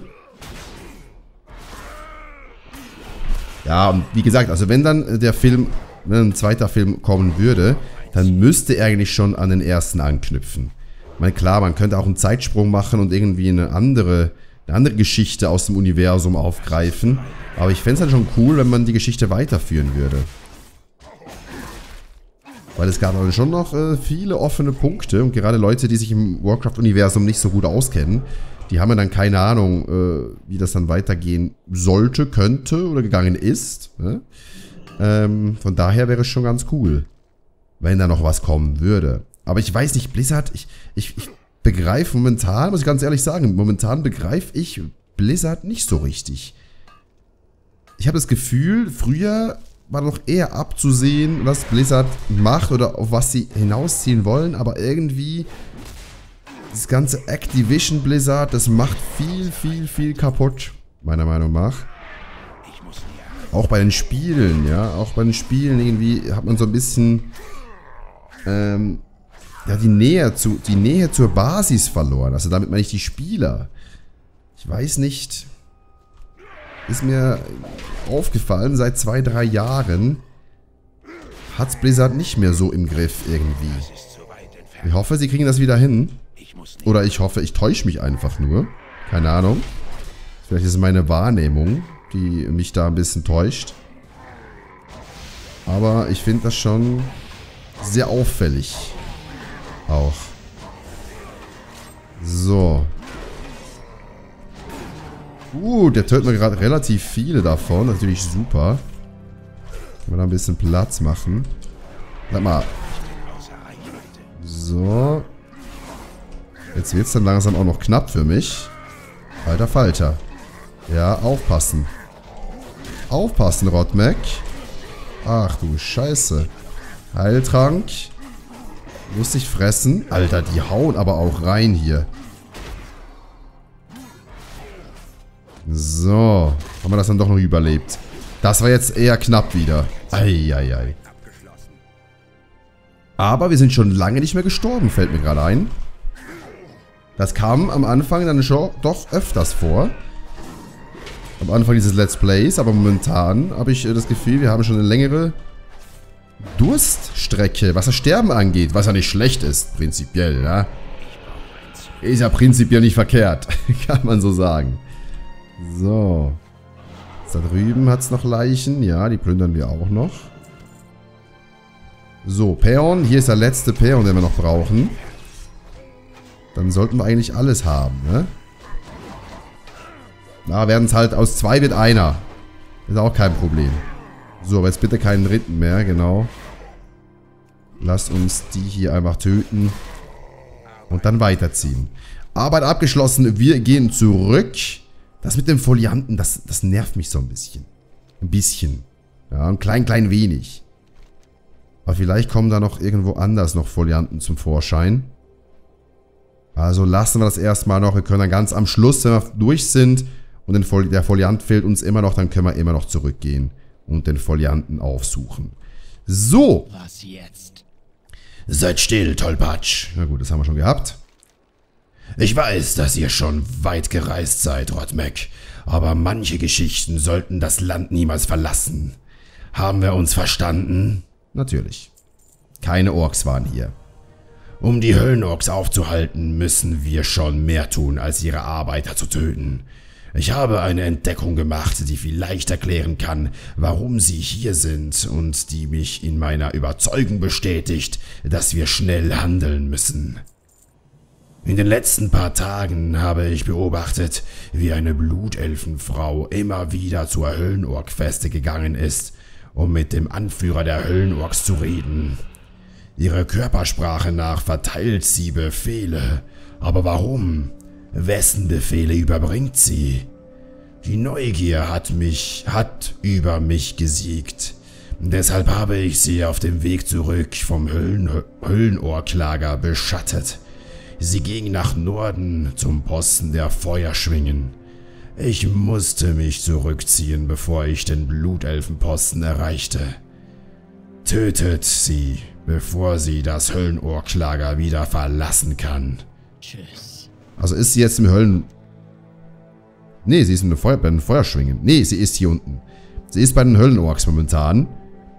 Ja, und wie gesagt, also wenn dann der Film, wenn ein zweiter Film kommen würde, dann müsste er eigentlich schon an den ersten anknüpfen. Ich meine, klar, man könnte auch einen Zeitsprung machen und irgendwie eine andere, eine andere Geschichte aus dem Universum aufgreifen. Aber ich fände es dann schon cool, wenn man die Geschichte weiterführen würde. Weil es gab dann schon noch äh, viele offene Punkte und gerade Leute, die sich im Warcraft-Universum nicht so gut auskennen, die haben ja dann keine Ahnung, äh, wie das dann weitergehen sollte, könnte oder gegangen ist. Ne? Ähm, von daher wäre es schon ganz cool, wenn da noch was kommen würde. Aber ich weiß nicht, Blizzard, ich, ich, ich begreife momentan, muss ich ganz ehrlich sagen, momentan begreife ich Blizzard nicht so richtig. Ich habe das Gefühl, früher war noch eher abzusehen, was Blizzard macht oder auf was sie hinausziehen wollen, aber irgendwie das ganze Activision Blizzard, das macht viel, viel, viel kaputt, meiner Meinung nach. Auch bei den Spielen, ja, auch bei den Spielen irgendwie hat man so ein bisschen ähm, ja, die Nähe, zu, die Nähe zur Basis verloren. Also damit meine ich die Spieler. Ich weiß nicht, ist mir aufgefallen, seit zwei, drei Jahren hat Blizzard nicht mehr so im Griff irgendwie. Ich hoffe, sie kriegen das wieder hin. Oder ich hoffe, ich täusche mich einfach nur. Keine Ahnung. Vielleicht ist es meine Wahrnehmung, die mich da ein bisschen täuscht. Aber ich finde das schon sehr auffällig. Auch. So. Uh, der tötet mir gerade relativ viele davon. Natürlich super. Können wir da ein bisschen Platz machen. Sag mal. So. Jetzt wird es dann langsam auch noch knapp für mich. Alter Falter. Ja, aufpassen. Aufpassen, Rotmac. Ach du Scheiße. Heiltrank. Muss ich fressen. Alter, die hauen aber auch rein hier. So. Haben wir das dann doch noch überlebt. Das war jetzt eher knapp wieder. Eieiei. Aber wir sind schon lange nicht mehr gestorben, fällt mir gerade ein. Das kam am Anfang dann schon doch öfters vor. Am Anfang dieses Let's Plays, aber momentan habe ich das Gefühl, wir haben schon eine längere Durststrecke, was das Sterben angeht, was ja nicht schlecht ist, prinzipiell, ja. Ist ja prinzipiell nicht verkehrt, kann man so sagen. So. Da drüben hat es noch Leichen, ja, die plündern wir auch noch. So, Peon, hier ist der letzte Peon, den wir noch brauchen. Dann sollten wir eigentlich alles haben, ne? Na, werden es halt aus zwei wird einer. Ist auch kein Problem. So, aber jetzt bitte keinen dritten mehr, genau. Lasst uns die hier einfach töten. Und dann weiterziehen. Arbeit abgeschlossen, wir gehen zurück. Das mit dem Folianten, das, das nervt mich so ein bisschen. Ein bisschen. Ja, ein klein, klein wenig. Aber vielleicht kommen da noch irgendwo anders noch Folianten zum Vorschein. Also lassen wir das erstmal noch. Wir können dann ganz am Schluss, wenn wir durch sind und der Foliant fehlt uns immer noch, dann können wir immer noch zurückgehen und den Folianten aufsuchen. So. Was jetzt? Seid still, Tollpatsch. Na gut, das haben wir schon gehabt. Ich weiß, dass ihr schon weit gereist seid, Rodmek, aber manche Geschichten sollten das Land niemals verlassen. Haben wir uns verstanden? Natürlich. Keine Orks waren hier. Um die Höllenorks aufzuhalten, müssen wir schon mehr tun, als ihre Arbeiter zu töten. Ich habe eine Entdeckung gemacht, die vielleicht erklären kann, warum sie hier sind und die mich in meiner Überzeugung bestätigt, dass wir schnell handeln müssen. In den letzten paar Tagen habe ich beobachtet, wie eine Blutelfenfrau immer wieder zur Höllenork-Feste gegangen ist, um mit dem Anführer der Höllenorks zu reden. Ihre Körpersprache nach verteilt sie Befehle. Aber warum? Wessen Befehle überbringt sie? Die Neugier hat mich, hat über mich gesiegt. Deshalb habe ich sie auf dem Weg zurück vom Höllen, Höllenohrklager beschattet. Sie ging nach Norden zum Posten der Feuerschwingen. Ich musste mich zurückziehen, bevor ich den Blutelfenposten erreichte. Tötet sie, bevor sie das Höllenohrklager wieder verlassen kann. Tschüss. Also ist sie jetzt im Höllen... Nee, sie ist in Feuer, bei den Feuerschwingen. Nee, sie ist hier unten. Sie ist bei den Höllenorks momentan.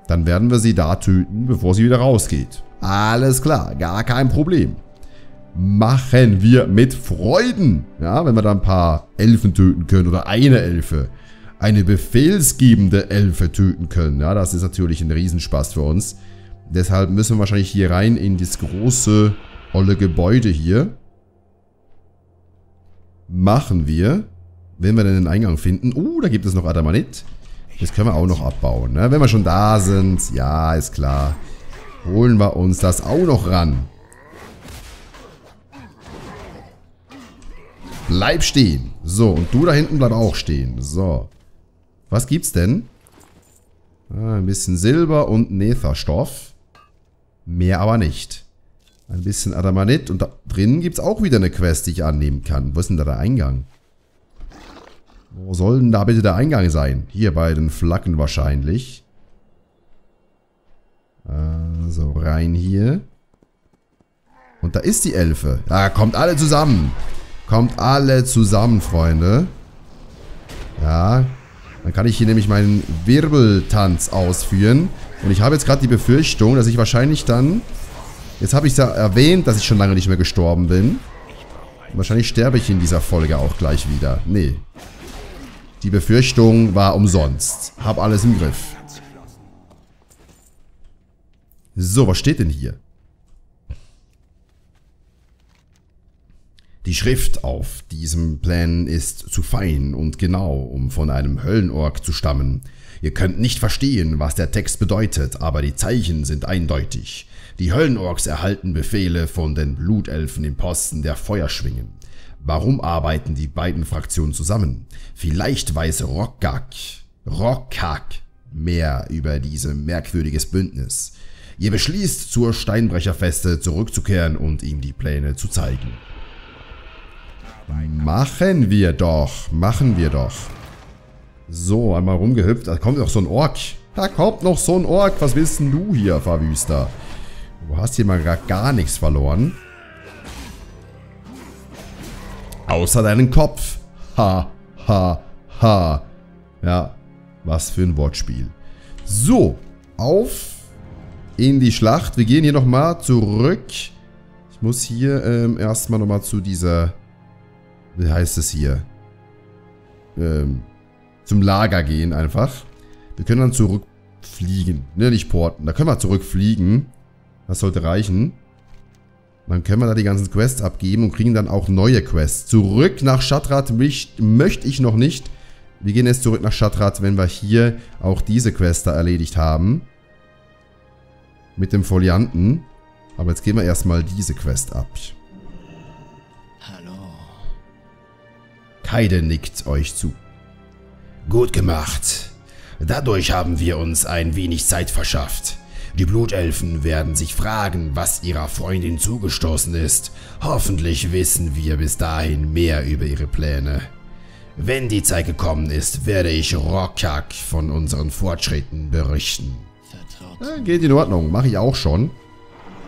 Dann werden wir sie da töten, bevor sie wieder rausgeht. Alles klar, gar kein Problem machen wir mit Freuden. Ja, wenn wir da ein paar Elfen töten können oder eine Elfe. Eine befehlsgebende Elfe töten können. Ja, das ist natürlich ein Riesenspaß für uns. Deshalb müssen wir wahrscheinlich hier rein in das große, olle Gebäude hier. Machen wir. Wenn wir denn den Eingang finden. Uh, da gibt es noch Adamanit. Das können wir auch noch abbauen. Ne? Wenn wir schon da sind. Ja, ist klar. Holen wir uns das auch noch ran. Bleib stehen. So, und du da hinten bleib auch stehen. So. Was gibt's denn? Ah, ein bisschen Silber und Netherstoff. Mehr aber nicht. Ein bisschen Adamanit. Und da drinnen gibt's auch wieder eine Quest, die ich annehmen kann. Wo ist denn da der Eingang? Wo soll denn da bitte der Eingang sein? Hier bei den Flaggen wahrscheinlich. Also rein hier. Und da ist die Elfe. Ja, kommt alle zusammen. Kommt alle zusammen, Freunde. Ja. Dann kann ich hier nämlich meinen Wirbeltanz ausführen. Und ich habe jetzt gerade die Befürchtung, dass ich wahrscheinlich dann... Jetzt habe ich ja erwähnt, dass ich schon lange nicht mehr gestorben bin. Wahrscheinlich sterbe ich in dieser Folge auch gleich wieder. Nee. Die Befürchtung war umsonst. Hab alles im Griff. So, was steht denn hier? Die Schrift auf diesem Plan ist zu fein und genau, um von einem Höllenorg zu stammen. Ihr könnt nicht verstehen, was der Text bedeutet, aber die Zeichen sind eindeutig. Die Höllenorks erhalten Befehle von den Blutelfen im Posten der Feuerschwingen. Warum arbeiten die beiden Fraktionen zusammen? Vielleicht weiß Rockak, Rockak mehr über dieses merkwürdiges Bündnis. Ihr beschließt, zur Steinbrecherfeste zurückzukehren und ihm die Pläne zu zeigen. Machen wir doch, machen wir doch. So, einmal rumgehüpft. Da kommt noch so ein Ork. Da kommt noch so ein Ork. Was willst denn du hier, Verwüster? Du hast hier mal gar, gar nichts verloren. Außer deinen Kopf. Ha, ha, ha. Ja, was für ein Wortspiel. So, auf in die Schlacht. Wir gehen hier nochmal zurück. Ich muss hier ähm, erstmal nochmal zu dieser... Wie heißt es hier? Ähm, zum Lager gehen einfach. Wir können dann zurückfliegen. Ne, nicht porten. Da können wir zurückfliegen. Das sollte reichen. Dann können wir da die ganzen Quests abgeben und kriegen dann auch neue Quests. Zurück nach Shatrat möchte ich noch nicht. Wir gehen jetzt zurück nach Shatrat, wenn wir hier auch diese Quest da erledigt haben. Mit dem Folianten. Aber jetzt gehen wir erstmal diese Quest ab. Hallo. Kaide nickt euch zu. Gut gemacht. Dadurch haben wir uns ein wenig Zeit verschafft. Die Blutelfen werden sich fragen, was ihrer Freundin zugestoßen ist. Hoffentlich wissen wir bis dahin mehr über ihre Pläne. Wenn die Zeit gekommen ist, werde ich Rockak von unseren Fortschritten berichten. Vertraut. Ja, geht in Ordnung, mache ich auch schon.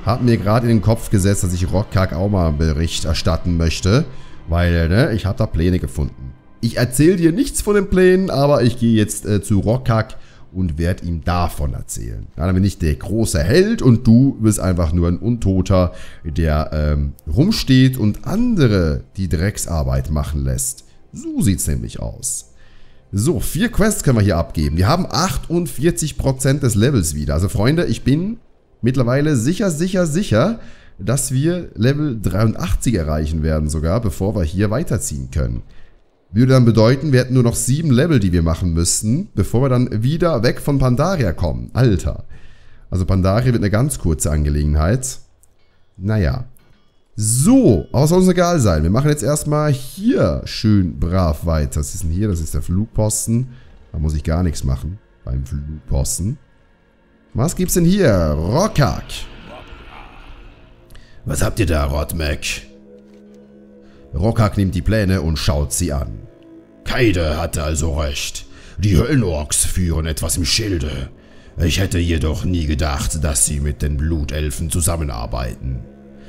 Hab mir gerade in den Kopf gesetzt, dass ich Rockak auch mal einen Bericht erstatten möchte. Weil, ne, ich habe da Pläne gefunden. Ich erzähle dir nichts von den Plänen, aber ich gehe jetzt äh, zu Rockak und werde ihm davon erzählen. Ja, dann bin ich der große Held und du bist einfach nur ein Untoter, der ähm, rumsteht und andere die Drecksarbeit machen lässt. So sieht's nämlich aus. So, vier Quests können wir hier abgeben. Wir haben 48% des Levels wieder. Also Freunde, ich bin mittlerweile sicher, sicher, sicher, dass wir Level 83 erreichen werden sogar, bevor wir hier weiterziehen können. Würde dann bedeuten, wir hätten nur noch sieben Level, die wir machen müssten, bevor wir dann wieder weg von Pandaria kommen. Alter. Also Pandaria wird eine ganz kurze Angelegenheit. Naja. So, aber soll uns egal sein. Wir machen jetzt erstmal hier schön brav weiter. Was ist denn hier? Das ist der Flugposten. Da muss ich gar nichts machen beim Flugposten. Was gibt's denn hier? Rockhack. Was habt ihr da, Rodmack? Rockhack nimmt die Pläne und schaut sie an. Kaide hatte also recht. Die Höllenorks führen etwas im Schilde. Ich hätte jedoch nie gedacht, dass sie mit den Blutelfen zusammenarbeiten.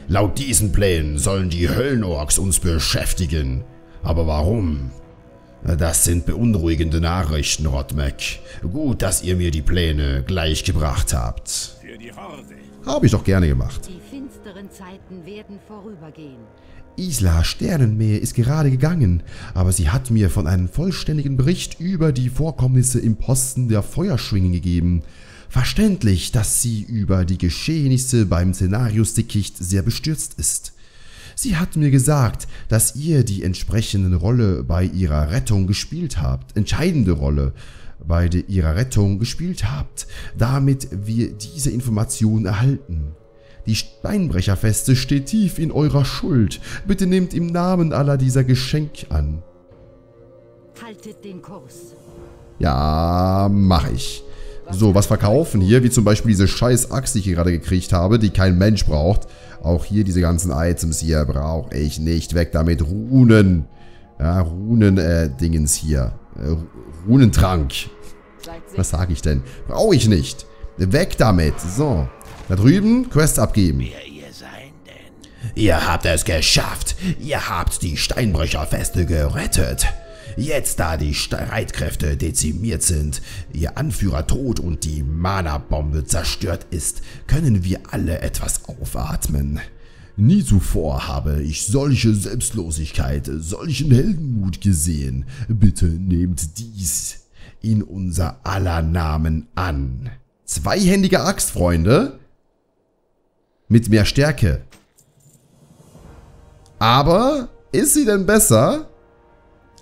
Laut diesen Plänen sollen die Höllenorks uns beschäftigen. Aber warum? Das sind beunruhigende Nachrichten, Rodmack. Gut, dass ihr mir die Pläne gleich gebracht habt. Habe ich doch gerne gemacht. Die finsteren Zeiten werden vorübergehen. Isla Sternenmeer ist gerade gegangen, aber sie hat mir von einem vollständigen Bericht über die Vorkommnisse im Posten der Feuerschwingen gegeben. Verständlich, dass sie über die Geschehnisse beim Szenarius-Dickicht sehr bestürzt ist. Sie hat mir gesagt, dass ihr die entsprechende Rolle bei ihrer Rettung gespielt habt, entscheidende Rolle bei ihrer Rettung gespielt habt, damit wir diese Information erhalten. Die Steinbrecherfeste steht tief in eurer Schuld. Bitte nehmt im Namen aller dieser Geschenk an. Haltet den Kurs. Ja, mach ich. So, was verkaufen hier, wie zum Beispiel diese scheiß Axt, die ich hier gerade gekriegt habe, die kein Mensch braucht. Auch hier diese ganzen Items hier brauche ich nicht. Weg damit. Runen. Ja, Runen-Dingens hier. Äh, Runentrank. Was sage ich denn? Brauche ich nicht. Weg damit. So. Da drüben, Quest abgeben. Wer ihr sein denn? Ihr habt es geschafft. Ihr habt die Steinbrecherfeste gerettet. Jetzt, da die Streitkräfte dezimiert sind, ihr Anführer tot und die Mana-Bombe zerstört ist, können wir alle etwas aufatmen. Nie zuvor habe ich solche Selbstlosigkeit, solchen Heldenmut gesehen. Bitte nehmt dies in unser aller Namen an. Zweihändige Axt, Freunde. Mit mehr Stärke. Aber ist sie denn besser?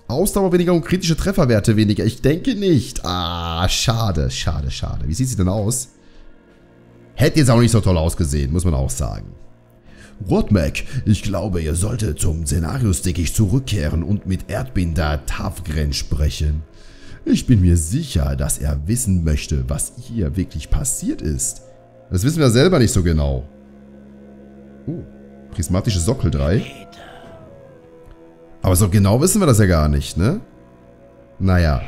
Ausdauer weniger und kritische Trefferwerte weniger. Ich denke nicht. Ah, schade, schade, schade. Wie sieht sie denn aus? Hätte jetzt auch nicht so toll ausgesehen, muss man auch sagen. Rodmack, ich glaube, ihr solltet zum Szenarius-Dickicht zurückkehren und mit Erdbinder Tavgren sprechen. Ich bin mir sicher, dass er wissen möchte, was hier wirklich passiert ist. Das wissen wir selber nicht so genau. Oh, prismatische Sockel 3. Aber so genau wissen wir das ja gar nicht, ne? Naja.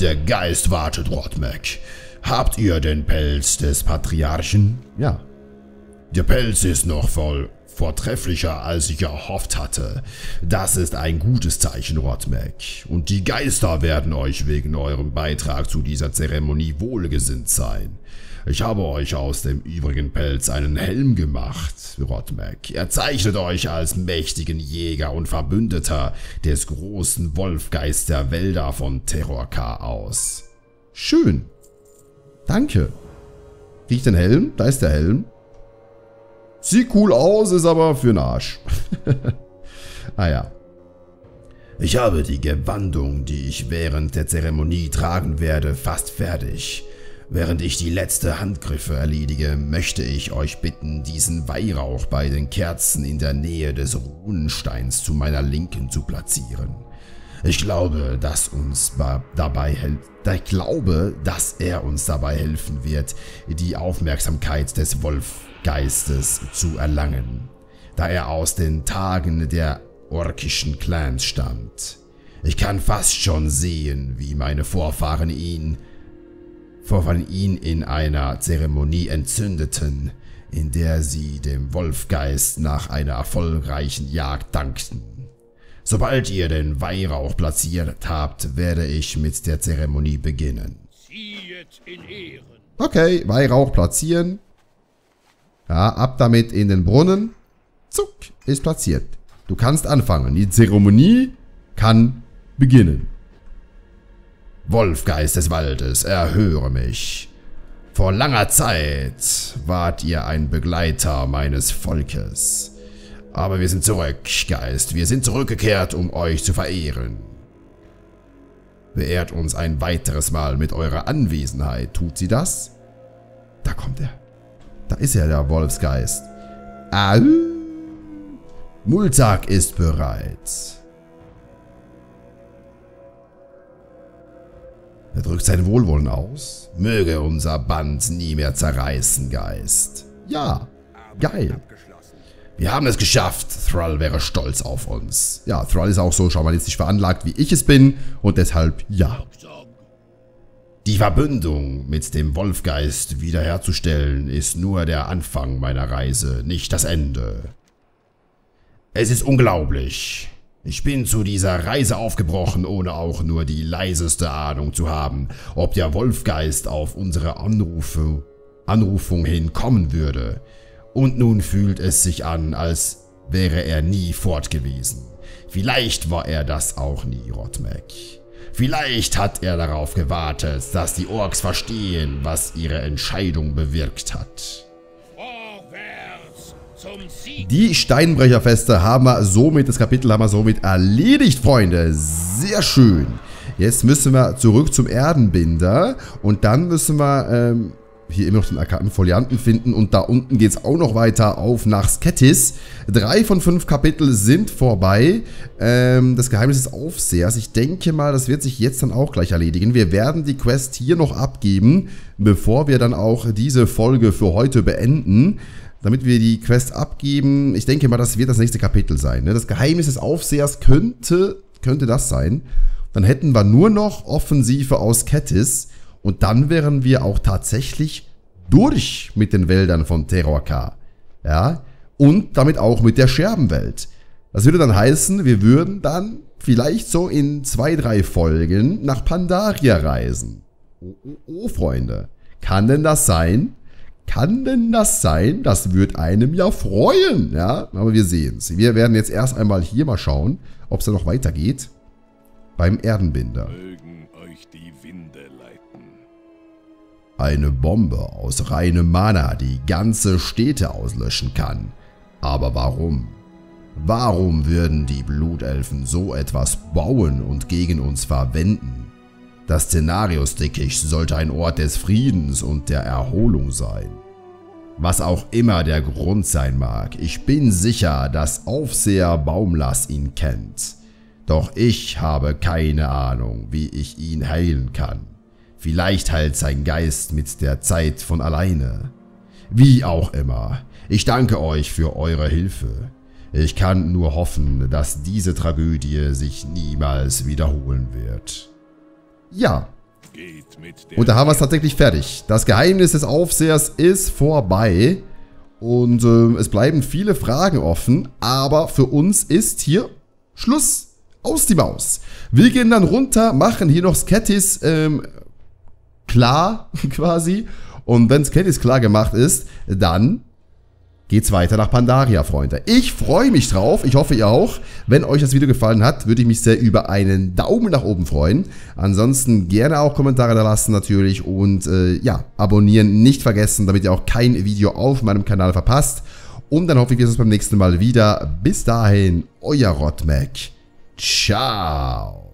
Der Geist wartet, Rotmek. Habt ihr den Pelz des Patriarchen? Ja. Der Pelz ist noch voll vortrefflicher, als ich erhofft hatte. Das ist ein gutes Zeichen, Rotmek. Und die Geister werden euch wegen eurem Beitrag zu dieser Zeremonie wohlgesinnt sein. Ich habe euch aus dem übrigen Pelz einen Helm gemacht, Rotmek. Er zeichnet euch als mächtigen Jäger und Verbündeter des großen Wolfgeist der Wälder von Terrorkar aus. Schön. Danke. Krieg ich den Helm? Da ist der Helm. Sieht cool aus, ist aber für den Arsch. ah ja. Ich habe die Gewandung, die ich während der Zeremonie tragen werde, fast fertig. Während ich die letzte Handgriffe erledige, möchte ich euch bitten, diesen Weihrauch bei den Kerzen in der Nähe des Runensteins zu meiner Linken zu platzieren. Ich glaube, dass uns dabei ich glaube, dass er uns dabei helfen wird, die Aufmerksamkeit des Wolfgeistes zu erlangen, da er aus den Tagen der orkischen Clans stammt. Ich kann fast schon sehen, wie meine Vorfahren ihn Vorfahren ihn in einer Zeremonie entzündeten, in der sie dem Wolfgeist nach einer erfolgreichen Jagd dankten. Sobald ihr den Weihrauch platziert habt, werde ich mit der Zeremonie beginnen. Okay, Weihrauch platzieren. Ja, ab damit in den Brunnen. Zuck, ist platziert. Du kannst anfangen. Die Zeremonie kann beginnen. Wolfgeist des Waldes, erhöre mich. Vor langer Zeit wart ihr ein Begleiter meines Volkes. Aber wir sind zurück, Geist. Wir sind zurückgekehrt, um euch zu verehren. Beehrt uns ein weiteres Mal mit eurer Anwesenheit. Tut sie das? Da kommt er. Da ist er, der Wolfsgeist. Au! Multag ist bereit. Er drückt sein Wohlwollen aus. Möge unser Band nie mehr zerreißen, Geist. Ja, geil. Wir haben es geschafft. Thrall wäre stolz auf uns. Ja, Thrall ist auch so schamanistisch veranlagt, wie ich es bin. Und deshalb ja. Die Verbündung mit dem Wolfgeist wiederherzustellen, ist nur der Anfang meiner Reise, nicht das Ende. Es ist unglaublich. Ich bin zu dieser Reise aufgebrochen, ohne auch nur die leiseste Ahnung zu haben, ob der Wolfgeist auf unsere Anrufe, Anrufung hin kommen würde. Und nun fühlt es sich an, als wäre er nie fort gewesen. Vielleicht war er das auch nie, Rotmek. Vielleicht hat er darauf gewartet, dass die Orks verstehen, was ihre Entscheidung bewirkt hat. Die Steinbrecherfeste haben wir somit, das Kapitel haben wir somit erledigt, Freunde. Sehr schön. Jetzt müssen wir zurück zum Erdenbinder und dann müssen wir ähm, hier immer noch den Arkadenfolianten finden und da unten geht es auch noch weiter auf nach Skettis. Drei von fünf Kapitel sind vorbei. Ähm, das Geheimnis des Aufsehers. Ich denke mal, das wird sich jetzt dann auch gleich erledigen. Wir werden die Quest hier noch abgeben, bevor wir dann auch diese Folge für heute beenden damit wir die Quest abgeben. Ich denke mal, das wird das nächste Kapitel sein. Ne? Das Geheimnis des Aufsehers könnte, könnte das sein. Dann hätten wir nur noch Offensive aus Kettis und dann wären wir auch tatsächlich durch mit den Wäldern von Terrorka. Ja, und damit auch mit der Scherbenwelt. Das würde dann heißen, wir würden dann vielleicht so in zwei, drei Folgen nach Pandaria reisen. Oh, oh, oh, Freunde. Kann denn das sein? Kann denn das sein? Das wird einem ja freuen, ja? Aber wir sehen es. Wir werden jetzt erst einmal hier mal schauen, ob es da noch weitergeht. Beim Erdenbinder. Mögen euch die Winde leiten. Eine Bombe aus reinem Mana, die ganze Städte auslöschen kann. Aber warum? Warum würden die Blutelfen so etwas bauen und gegen uns verwenden? Das Szenarios-Dickicht sollte ein Ort des Friedens und der Erholung sein. Was auch immer der Grund sein mag, ich bin sicher, dass Aufseher Baumlass ihn kennt. Doch ich habe keine Ahnung, wie ich ihn heilen kann. Vielleicht heilt sein Geist mit der Zeit von alleine. Wie auch immer, ich danke euch für eure Hilfe. Ich kann nur hoffen, dass diese Tragödie sich niemals wiederholen wird. Ja, und da haben wir es tatsächlich fertig. Das Geheimnis des Aufsehers ist vorbei. Und äh, es bleiben viele Fragen offen. Aber für uns ist hier Schluss. Aus die Maus. Wir gehen dann runter, machen hier noch Skettis ähm, klar quasi. Und wenn Skettis klar gemacht ist, dann geht's weiter nach Pandaria, Freunde. Ich freue mich drauf. Ich hoffe, ihr auch. Wenn euch das Video gefallen hat, würde ich mich sehr über einen Daumen nach oben freuen. Ansonsten gerne auch Kommentare da lassen natürlich. Und äh, ja, abonnieren nicht vergessen, damit ihr auch kein Video auf meinem Kanal verpasst. Und dann hoffe ich, wir sehen uns beim nächsten Mal wieder. Bis dahin, euer Rotmac. Ciao.